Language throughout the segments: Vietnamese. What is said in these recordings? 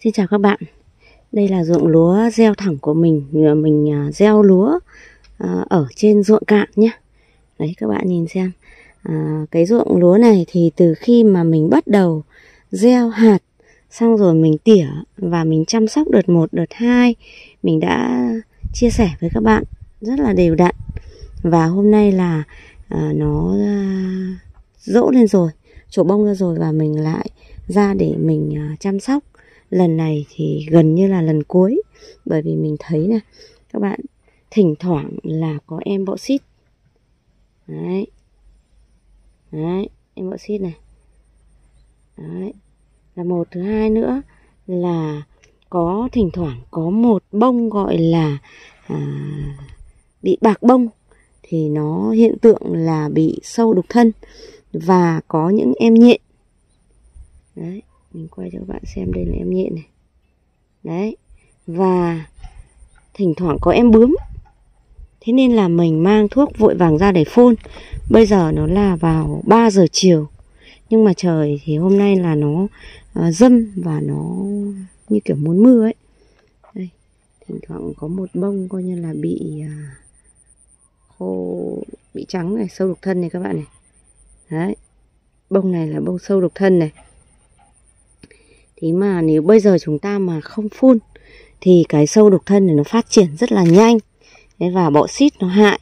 Xin chào các bạn. Đây là ruộng lúa gieo thẳng của mình. Mình à, gieo lúa à, ở trên ruộng cạn nhé. Đấy các bạn nhìn xem. À, Cái ruộng lúa này thì từ khi mà mình bắt đầu gieo hạt Xong rồi mình tỉa và mình chăm sóc đợt 1, đợt 2 Mình đã chia sẻ với các bạn rất là đều đặn. Và hôm nay là à, nó à, rỗ lên rồi Trổ bông ra rồi và mình lại ra để mình chăm sóc lần này thì gần như là lần cuối. Bởi vì mình thấy nè các bạn thỉnh thoảng là có em bọ xít. Đấy. Đấy em bọ xít này. Đấy. Là một thứ hai nữa là có thỉnh thoảng có một bông gọi là à, bị bạc bông. Thì nó hiện tượng là bị sâu đục thân và có những em nhện. Đấy mình quay cho các bạn xem đây là em nhện này. Đấy. Và thỉnh thoảng có em bướm. Thế nên là mình mang thuốc vội vàng ra để phun. Bây giờ nó là vào 3 giờ chiều. Nhưng mà trời thì hôm nay là nó uh, dâm và nó như kiểu muốn mưa ấy. Đây. Thỉnh thoảng có một bông coi như là bị uh, khô bị trắng này sâu đục thân này các bạn này. Đấy. Bông này là bông sâu đục thân này. Thế mà nếu bây giờ chúng ta mà không phun thì cái sâu đục thân này nó phát triển rất là nhanh. Thế và bọ xít nó hại.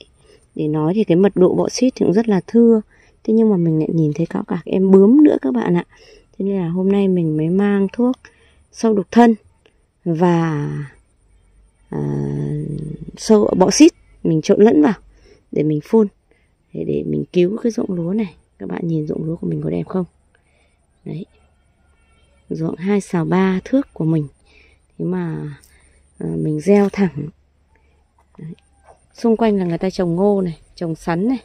Để nói thì cái mật độ bọ xít thì cũng rất là thưa. Thế nhưng mà mình lại nhìn thấy có cả em bướm nữa các bạn ạ. Thế nên là hôm nay mình mới mang thuốc sâu đục thân và à, sâu bọ xít mình trộn lẫn vào để mình phun để, để mình cứu cái ruộng lúa này. Các bạn nhìn ruộng lúa của mình có đẹp không? Đấy ruộng hai xào ba thước của mình. Thế mà à, mình gieo thẳng. Đấy. xung quanh là người ta trồng ngô này trồng sắn này.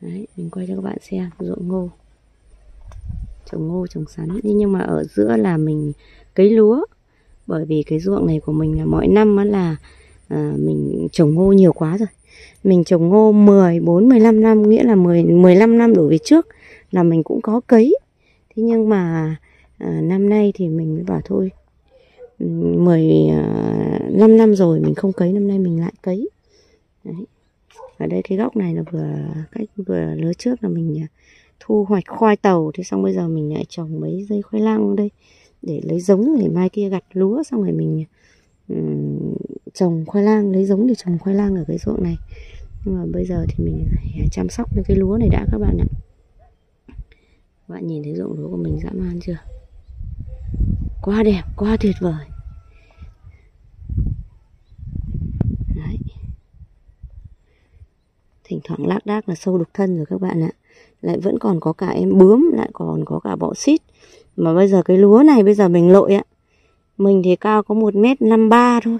Đấy, mình quay cho các bạn xem ruộng ngô. Trồng ngô trồng sắn. Nhưng mà ở giữa là mình cấy lúa. Bởi vì cái ruộng này của mình là mỗi năm là à, mình trồng ngô nhiều quá rồi. Mình trồng ngô 10, 4, 15 năm nghĩa là 10, 15 năm đổ về trước là mình cũng có cấy. Thế nhưng mà à, năm nay thì mình mới bảo thôi 15 à, năm năm rồi mình không cấy năm nay mình lại cấy. Đấy. ở đây cái góc này là vừa cách vừa lứa trước là mình à, thu hoạch khoai tàu thế xong bây giờ mình lại trồng mấy dây khoai lang đây để lấy giống để mai kia gặt lúa xong rồi mình um, trồng khoai lang lấy giống để trồng khoai lang ở cái ruộng này. Nhưng mà bây giờ thì mình phải chăm sóc những cái lúa này đã các bạn ạ. Các bạn nhìn thấy ruộng lúa của mình dã man chưa? Quá đẹp, quá tuyệt vời. Đấy. thỉnh thoảng lác đác là sâu đục thân rồi các bạn ạ. Lại vẫn còn có cả em bướm, lại còn có cả bọ xít. Mà bây giờ cái lúa này bây giờ mình lội ạ. Mình thì cao có một mét năm ba thôi.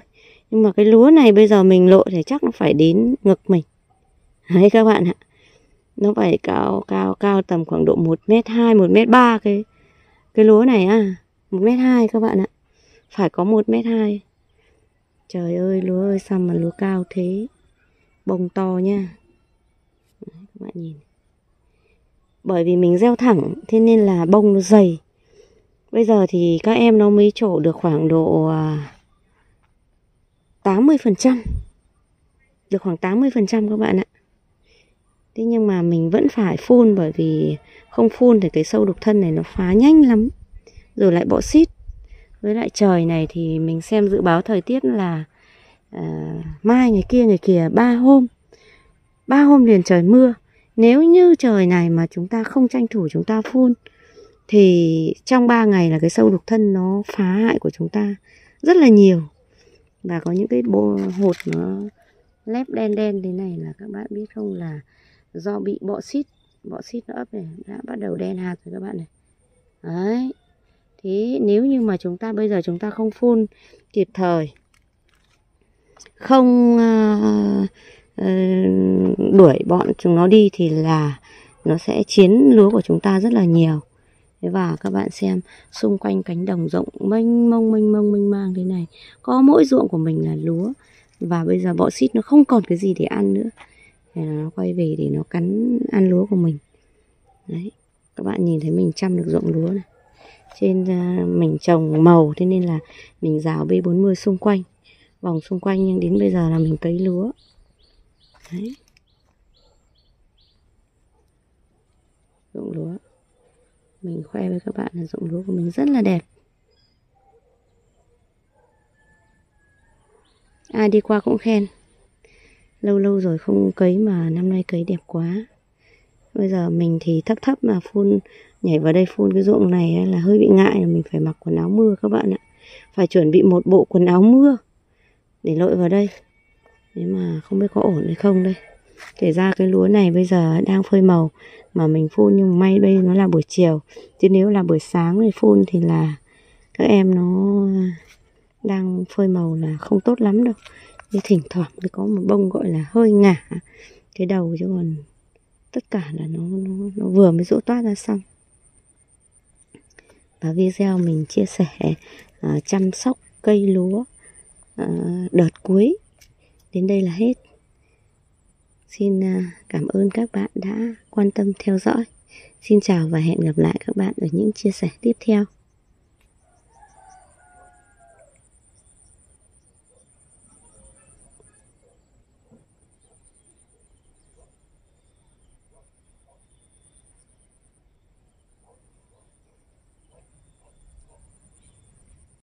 Nhưng mà cái lúa này bây giờ mình lội thì chắc nó phải đến ngực mình. Đấy các bạn ạ. Nó phải cao cao cao tầm khoảng độ một mét hai, một mét ba cái cái lúa này à một mét hai các bạn ạ. Phải có một mét hai. Trời ơi lúa ơi sao mà lúa cao thế? Bông to nha. Đấy, các bạn nhìn. Bởi vì mình gieo thẳng thế nên là bông nó dày. Bây giờ thì các em nó mới trổ được khoảng độ 80 à, phần trăm. Được khoảng 80 phần trăm các bạn ạ. Thế nhưng mà mình vẫn phải phun bởi vì không phun thì cái sâu đục thân này nó phá nhanh lắm rồi lại bọ xít. Với lại trời này thì mình xem dự báo thời tiết là uh, mai ngày kia ngày kia ba hôm. Ba hôm liền trời mưa. Nếu như trời này mà chúng ta không tranh thủ chúng ta phun thì trong 3 ngày là cái sâu đục thân nó phá hại của chúng ta rất là nhiều. Và có những cái bộ hột nó lép đen đen thế này là các bạn biết không? Là do bị bọ xít. Bọ xít nó ấp này đã bắt đầu đen hạt rồi các bạn này. Đấy thế nếu như mà chúng ta bây giờ chúng ta không phun kịp thời không uh, uh, đuổi bọn chúng nó đi thì là nó sẽ chiến lúa của chúng ta rất là nhiều. Thế và các bạn xem xung quanh cánh đồng rộng mênh mông mênh mông mênh mang thế này có mỗi ruộng của mình là lúa. Và bây giờ bọ xít nó không còn cái gì để ăn nữa. Thì nó quay về để nó cắn ăn lúa của mình. Đấy các bạn nhìn thấy mình chăm được ruộng lúa này trên à, mình trồng màu, thế nên là mình rào B40 xung quanh. Vòng xung quanh nhưng đến bây giờ là mình cấy lúa. Đấy. Ruộng lúa. Mình khoe với các bạn là ruộng lúa của mình rất là đẹp. Ai đi qua cũng khen. Lâu lâu rồi không cấy mà năm nay cấy đẹp quá bây giờ mình thì thấp thấp mà phun, nhảy vào đây phun cái ruộng này là hơi bị ngại là mình phải mặc quần áo mưa các bạn ạ. Phải chuẩn bị một bộ quần áo mưa để lội vào đây. Nếu mà không biết có ổn hay không đây. Kể ra cái lúa này bây giờ đang phơi màu mà mình phun nhưng may đây nó là buổi chiều. Chứ nếu là buổi sáng thì phun thì là các em nó đang phơi màu là không tốt lắm đâu. Như thỉnh thoảng thì có một bông gọi là hơi ngả cái đầu chứ còn tất cả là nó nó, nó vừa mới rũ toát ra xong. Và video mình chia sẻ uh, chăm sóc cây lúa uh, đợt cuối. Đến đây là hết. Xin uh, cảm ơn các bạn đã quan tâm theo dõi. Xin chào và hẹn gặp lại các bạn ở những chia sẻ tiếp theo.